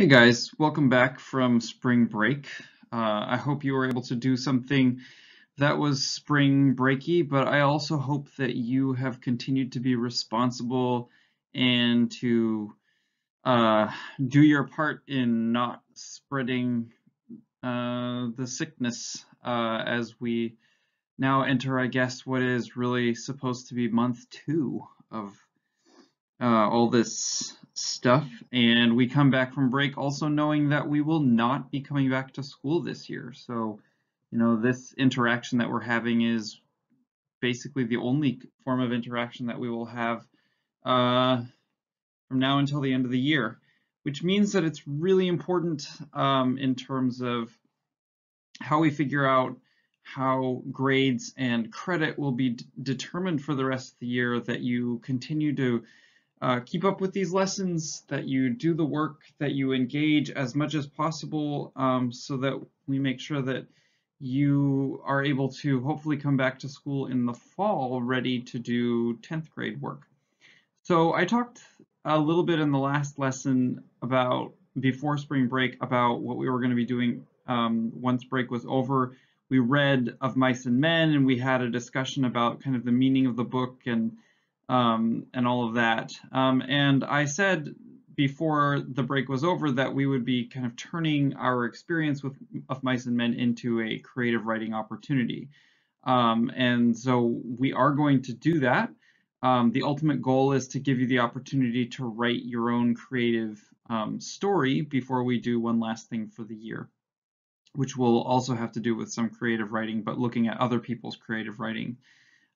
Hey guys, welcome back from spring break. Uh, I hope you were able to do something that was spring breaky, but I also hope that you have continued to be responsible and to uh, do your part in not spreading uh, the sickness uh, as we now enter, I guess, what is really supposed to be month two of uh, all this stuff and we come back from break also knowing that we will not be coming back to school this year. So you know this interaction that we're having is basically the only form of interaction that we will have uh, from now until the end of the year which means that it's really important um, in terms of how we figure out how grades and credit will be determined for the rest of the year that you continue to uh, keep up with these lessons, that you do the work, that you engage as much as possible um, so that we make sure that you are able to hopefully come back to school in the fall ready to do 10th grade work. So I talked a little bit in the last lesson about before spring break about what we were going to be doing um, once break was over. We read Of Mice and Men and we had a discussion about kind of the meaning of the book and um, and all of that. Um, and I said before the break was over that we would be kind of turning our experience with of mice and men into a creative writing opportunity. Um, and so we are going to do that. Um, the ultimate goal is to give you the opportunity to write your own creative um, story before we do one last thing for the year, which will also have to do with some creative writing, but looking at other people's creative writing.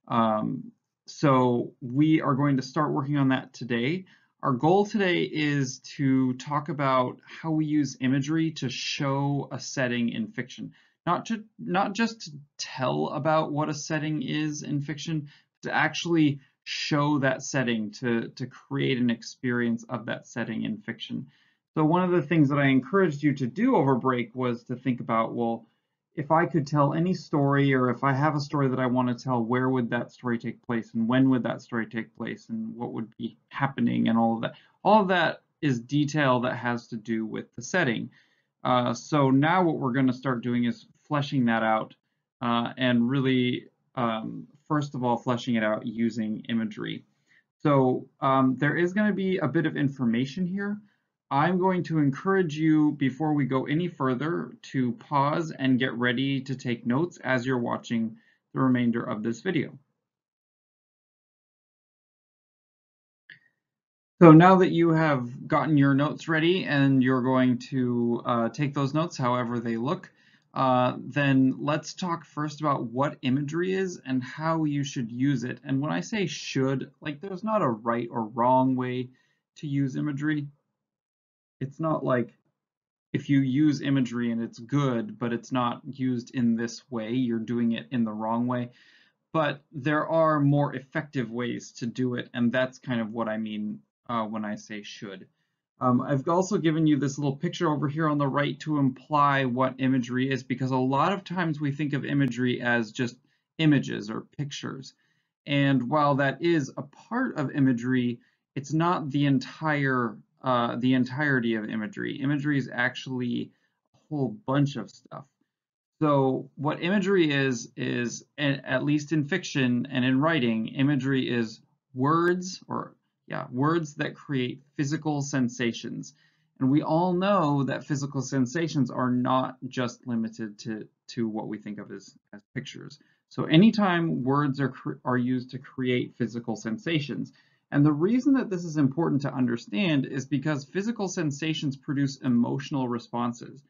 Um, so we are going to start working on that today. Our goal today is to talk about how we use imagery to show a setting in fiction. Not, to, not just to tell about what a setting is in fiction, to actually show that setting, to, to create an experience of that setting in fiction. So one of the things that I encouraged you to do over break was to think about, well, if I could tell any story or if I have a story that I want to tell, where would that story take place and when would that story take place and what would be happening and all of that. All of that is detail that has to do with the setting. Uh, so now what we're going to start doing is fleshing that out uh, and really, um, first of all, fleshing it out using imagery. So um, there is going to be a bit of information here. I'm going to encourage you before we go any further to pause and get ready to take notes as you're watching the remainder of this video. So now that you have gotten your notes ready and you're going to uh, take those notes however they look, uh, then let's talk first about what imagery is and how you should use it. And when I say should, like there's not a right or wrong way to use imagery it's not like if you use imagery and it's good, but it's not used in this way, you're doing it in the wrong way. But there are more effective ways to do it, and that's kind of what I mean uh, when I say should. Um, I've also given you this little picture over here on the right to imply what imagery is, because a lot of times we think of imagery as just images or pictures. And while that is a part of imagery, it's not the entire uh, the entirety of imagery. Imagery is actually a whole bunch of stuff. So what imagery is, is at least in fiction and in writing, imagery is words or yeah, words that create physical sensations. And we all know that physical sensations are not just limited to, to what we think of as, as pictures. So anytime words are, are used to create physical sensations, and the reason that this is important to understand is because physical sensations produce emotional responses.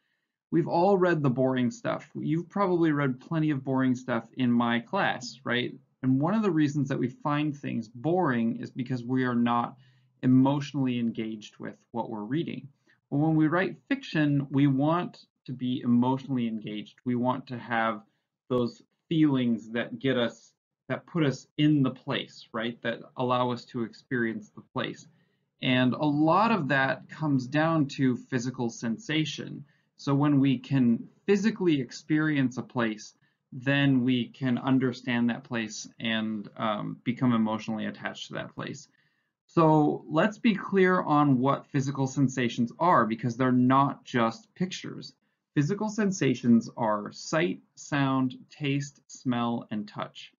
We've all read the boring stuff. You've probably read plenty of boring stuff in my class, right? And one of the reasons that we find things boring is because we are not emotionally engaged with what we're reading. But when we write fiction, we want to be emotionally engaged. We want to have those feelings that get us that put us in the place, right? That allow us to experience the place. And a lot of that comes down to physical sensation. So when we can physically experience a place, then we can understand that place and um, become emotionally attached to that place. So let's be clear on what physical sensations are because they're not just pictures. Physical sensations are sight, sound, taste, smell, and touch.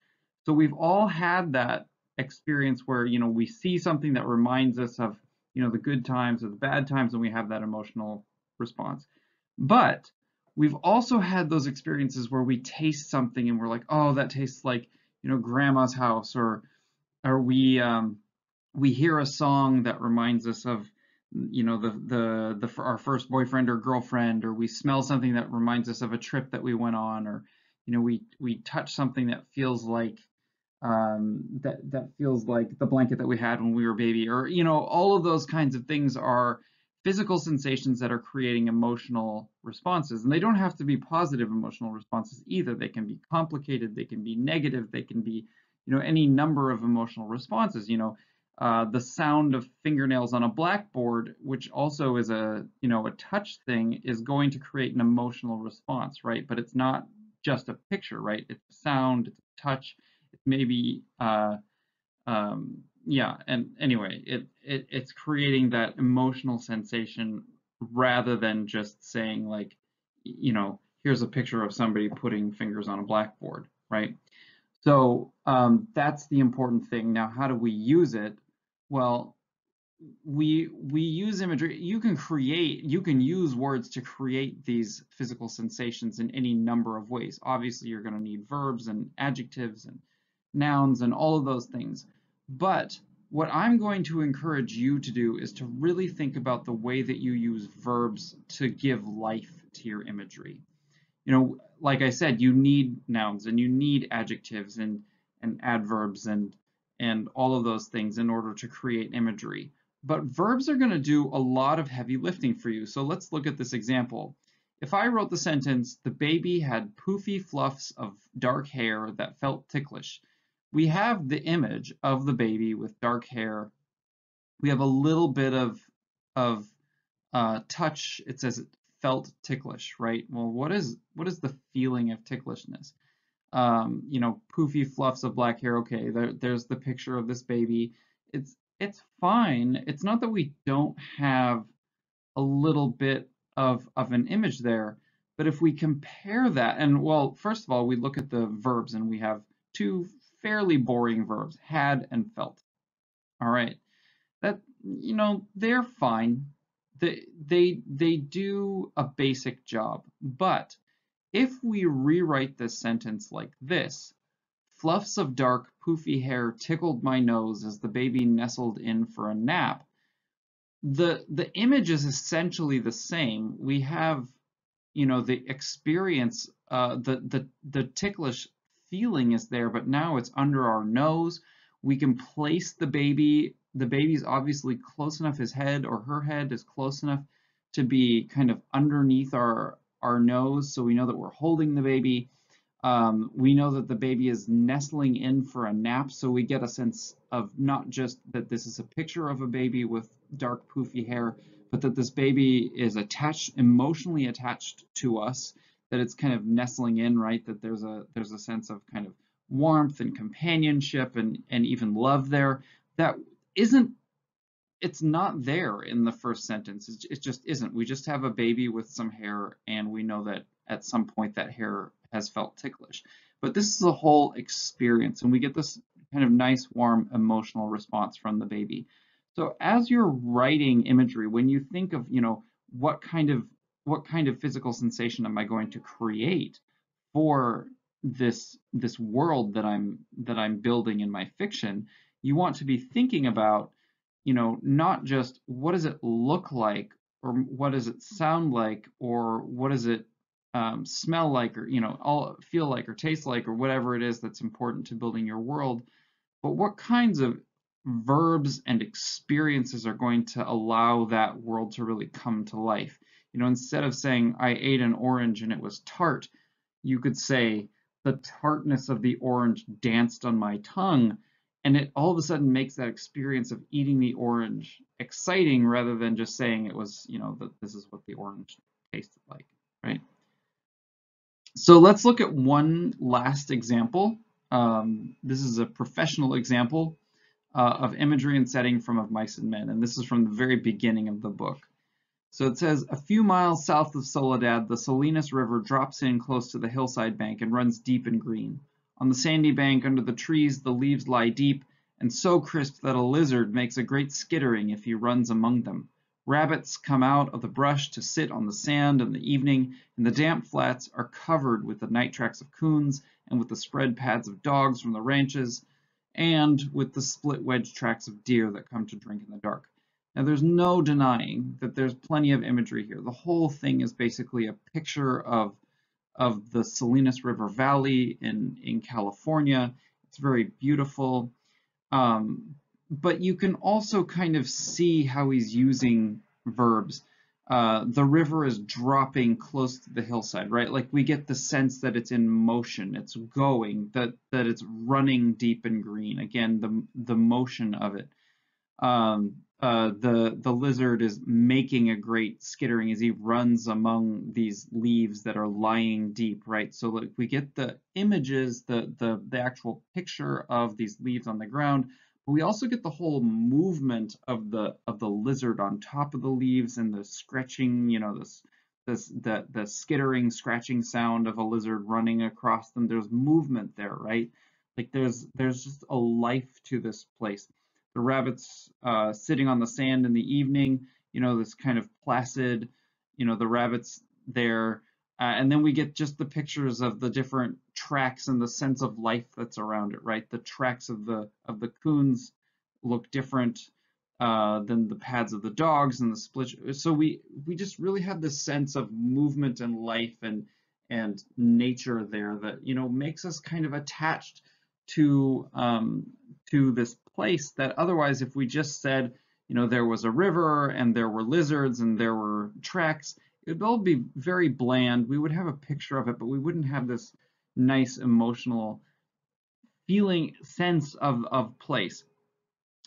So we've all had that experience where, you know, we see something that reminds us of, you know, the good times or the bad times and we have that emotional response. But we've also had those experiences where we taste something and we're like, oh, that tastes like, you know, grandma's house or, or we, um, we hear a song that reminds us of you know the the the our first boyfriend or girlfriend or we smell something that reminds us of a trip that we went on or you know we we touch something that feels like um, that that feels like the blanket that we had when we were baby or you know all of those kinds of things are physical sensations that are creating emotional responses and they don't have to be positive emotional responses either they can be complicated they can be negative they can be you know any number of emotional responses you know uh, the sound of fingernails on a blackboard, which also is a you know a touch thing, is going to create an emotional response, right? But it's not just a picture, right? It's sound, it's touch, maybe uh, um, yeah. And anyway, it, it it's creating that emotional sensation rather than just saying like, you know, here's a picture of somebody putting fingers on a blackboard, right? So um, that's the important thing. Now, how do we use it? Well, we we use imagery. You can create, you can use words to create these physical sensations in any number of ways. Obviously, you're going to need verbs and adjectives and nouns and all of those things. But what I'm going to encourage you to do is to really think about the way that you use verbs to give life to your imagery. You know, like I said, you need nouns and you need adjectives and and adverbs and and all of those things in order to create imagery. But verbs are going to do a lot of heavy lifting for you. So let's look at this example. If I wrote the sentence, the baby had poofy fluffs of dark hair that felt ticklish, we have the image of the baby with dark hair. We have a little bit of, of uh, touch. It says it felt ticklish, right? Well, what is what is the feeling of ticklishness? um, you know, poofy fluffs of black hair. Okay, there, there's the picture of this baby. It's it's fine. It's not that we don't have a little bit of of an image there, but if we compare that, and well, first of all, we look at the verbs, and we have two fairly boring verbs, had and felt. All right, that you know they're fine. They they they do a basic job, but if we rewrite this sentence like this, fluffs of dark, poofy hair tickled my nose as the baby nestled in for a nap, the, the image is essentially the same. We have, you know, the experience, uh, the, the, the ticklish feeling is there, but now it's under our nose. We can place the baby, the baby's obviously close enough, his head or her head is close enough to be kind of underneath our, our nose so we know that we're holding the baby. Um, we know that the baby is nestling in for a nap, so we get a sense of not just that this is a picture of a baby with dark poofy hair, but that this baby is attached, emotionally attached to us, that it's kind of nestling in, right? That there's a there's a sense of kind of warmth and companionship and and even love there that isn't it's not there in the first sentence. It just isn't. We just have a baby with some hair, and we know that at some point that hair has felt ticklish. But this is a whole experience, and we get this kind of nice, warm, emotional response from the baby. So as you're writing imagery, when you think of, you know, what kind of what kind of physical sensation am I going to create for this this world that I'm that I'm building in my fiction, you want to be thinking about you know, not just what does it look like or what does it sound like or what does it um, smell like or, you know, all feel like or taste like or whatever it is that's important to building your world, but what kinds of verbs and experiences are going to allow that world to really come to life. You know, instead of saying, I ate an orange and it was tart, you could say, the tartness of the orange danced on my tongue and it all of a sudden makes that experience of eating the orange exciting rather than just saying it was, you know, that this is what the orange tasted like, right? So let's look at one last example. Um, this is a professional example. uh, of imagery and setting from Of Mice and Men, and this is from the very beginning of the book. So it says, a few miles south of Soledad, the Salinas River drops in close to the hillside bank and runs deep and green. On the sandy bank under the trees, the leaves lie deep and so crisp that a lizard makes a great skittering if he runs among them. Rabbits come out of the brush to sit on the sand in the evening, and the damp flats are covered with the night tracks of coons and with the spread pads of dogs from the ranches and with the split wedge tracks of deer that come to drink in the dark. Now there's no denying that there's plenty of imagery here. The whole thing is basically a picture of of the Salinas River Valley in, in California. It's very beautiful. Um, but you can also kind of see how he's using verbs. Uh, the river is dropping close to the hillside, right? Like we get the sense that it's in motion, it's going, that that it's running deep and green. Again, the the motion of it. Um, uh, the the lizard is making a great skittering as he runs among these leaves that are lying deep, right? So like we get the images, the the the actual picture of these leaves on the ground but we also get the whole movement of the of the lizard on top of the leaves and the scratching, you know, this this the the skittering, scratching sound of a lizard running across them. There's movement there, right? Like there's there's just a life to this place. The rabbits uh, sitting on the sand in the evening, you know, this kind of placid, you know, the rabbits there uh, and then we get just the pictures of the different tracks and the sense of life that's around it, right? The tracks of the of the coons look different uh, than the pads of the dogs and the split. So we we just really have this sense of movement and life and and nature there that you know makes us kind of attached to um, to this place that otherwise if we just said you know there was a river and there were lizards and there were tracks it would all be very bland. We would have a picture of it, but we wouldn't have this nice emotional feeling sense of, of place.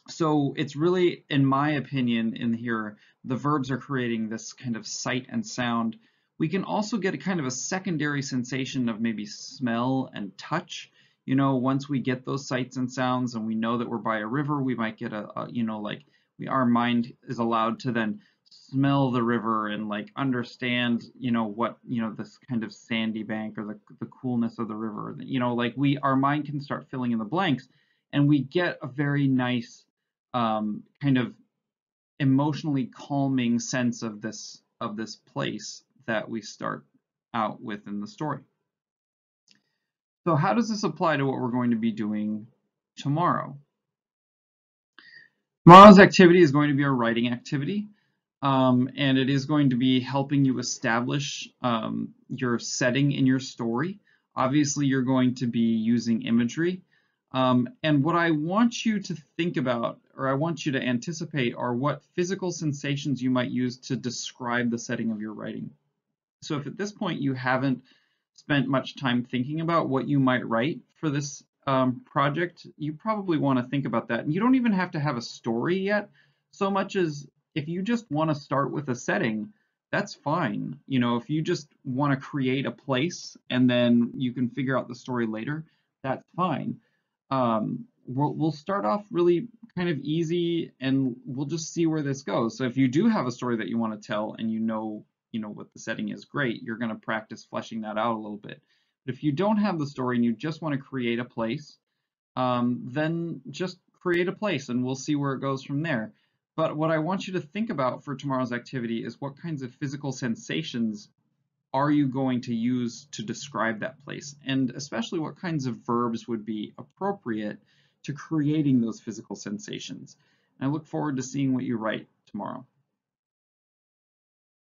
So it's really, in my opinion, in here, the verbs are creating this kind of sight and sound. We can also get a kind of a secondary sensation of maybe smell and touch. You know, once we get those sights and sounds and we know that we're by a river, we might get a, a you know, like we, our mind is allowed to then smell the river and like understand you know what you know this kind of sandy bank or the, the coolness of the river you know like we our mind can start filling in the blanks and we get a very nice um, kind of emotionally calming sense of this of this place that we start out with in the story so how does this apply to what we're going to be doing tomorrow tomorrow's activity is going to be a writing activity um, and it is going to be helping you establish um, your setting in your story. Obviously, you're going to be using imagery. Um, and what I want you to think about, or I want you to anticipate, are what physical sensations you might use to describe the setting of your writing. So if at this point you haven't spent much time thinking about what you might write for this um, project, you probably want to think about that. And you don't even have to have a story yet, so much as if you just want to start with a setting, that's fine. You know, if you just want to create a place and then you can figure out the story later, that's fine. Um, we'll, we'll start off really kind of easy and we'll just see where this goes. So if you do have a story that you want to tell and you know, you know what the setting is, great. You're going to practice fleshing that out a little bit. But if you don't have the story and you just want to create a place, um, then just create a place and we'll see where it goes from there. But what I want you to think about for tomorrow's activity is what kinds of physical sensations are you going to use to describe that place? And especially what kinds of verbs would be appropriate to creating those physical sensations. And I look forward to seeing what you write tomorrow.